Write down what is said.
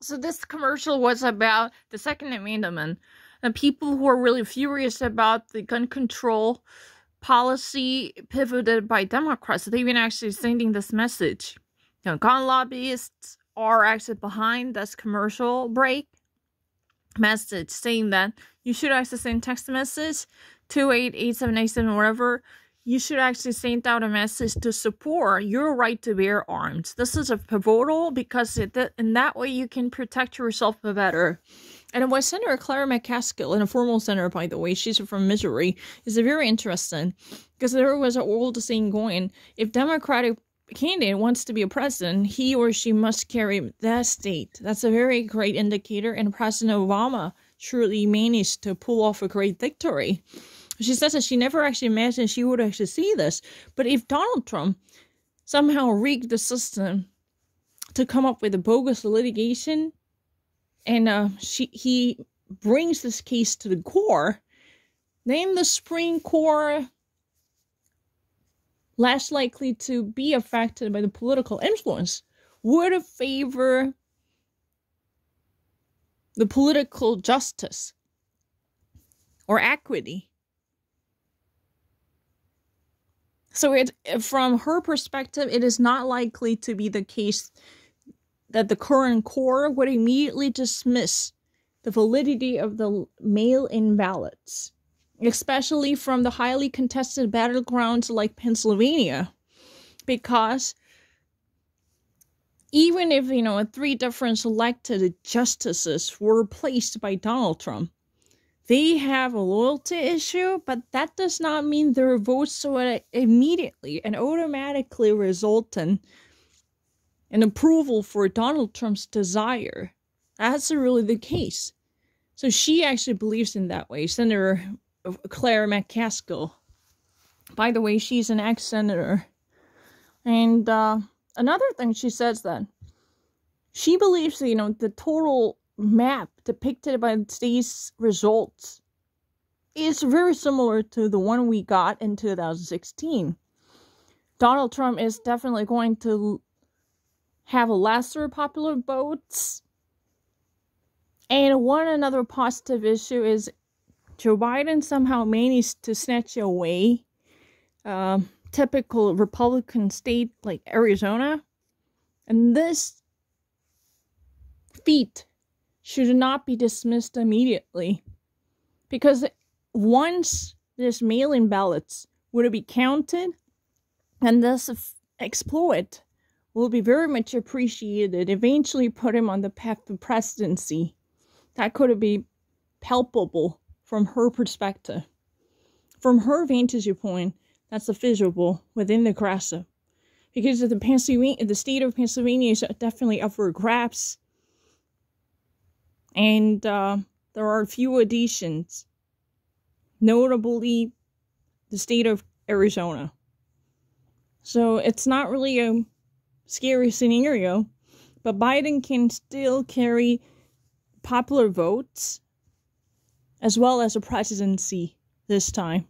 So this commercial was about the Second Amendment and people who are really furious about the gun control policy pivoted by Democrats. They've been actually sending this message. You know, gun lobbyists are actually behind this commercial break message saying that you should actually send text message to 88787 whatever you should actually send out a message to support your right to bear arms. This is a pivotal because it, in that way you can protect yourself better. And it was Senator Claire McCaskill, and a formal senator, by the way, she's from Missouri, is a very interesting because there was an old saying going if Democratic candidate wants to be a president, he or she must carry that state. That's a very great indicator, and President Obama surely managed to pull off a great victory. She says that she never actually imagined she would actually see this. But if Donald Trump somehow rigged the system to come up with a bogus litigation, and uh, she he brings this case to the core, then the Supreme Court less likely to be affected by the political influence would favor the political justice or equity So it from her perspective, it is not likely to be the case that the current core would immediately dismiss the validity of the mail-in ballots, especially from the highly contested battlegrounds like Pennsylvania, because even if you know three different elected justices were replaced by Donald Trump, they have a loyalty issue, but that does not mean their votes will immediately and automatically result in an approval for Donald Trump's desire. That's really the case. So she actually believes in that way. Senator Claire McCaskill. By the way, she's an ex senator. And uh, another thing she says that she believes, you know, the total map depicted by these results is very similar to the one we got in 2016. Donald Trump is definitely going to have a lesser popular votes. And one another positive issue is Joe Biden somehow managed to snatch away uh, typical Republican state like Arizona. And this feat should not be dismissed immediately. Because once this mail in ballots would be counted and this exploit will be very much appreciated, eventually put him on the path to presidency. That could be palpable from her perspective. From her vantage point, that's a feasible within the grasp. Because the Pennsylvania, the state of Pennsylvania is definitely up for grabs and uh, there are a few additions, notably the state of Arizona. So it's not really a scary scenario, but Biden can still carry popular votes as well as a presidency this time.